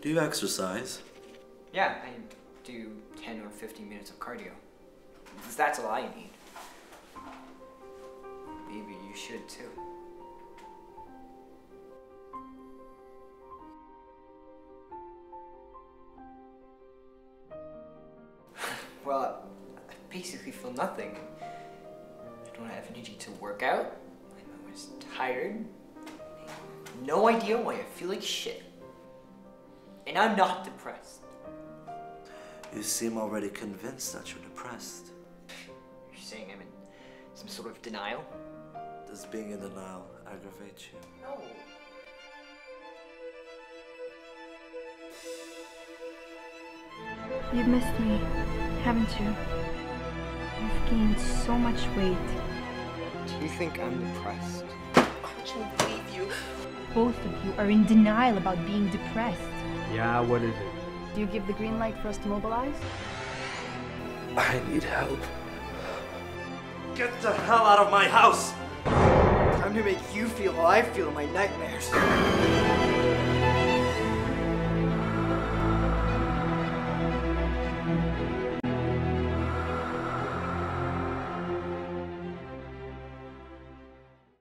Do you exercise? Yeah, I do 10 or 15 minutes of cardio. That's all I need. Maybe you should too. well, I basically feel nothing. I don't have energy to work out. I'm always tired. No idea why I feel like shit. And I'm not depressed. You seem already convinced that you're depressed. You're saying I'm in some sort of denial? Does being in denial aggravate you? No. You've missed me, haven't you? You've gained so much weight. Do you think I'm depressed? I can't believe you. Both of you are in denial about being depressed. Yeah, what is it? Do you give the green light for us to mobilize? I need help. Get the hell out of my house! Time to make you feel how I feel in my nightmares.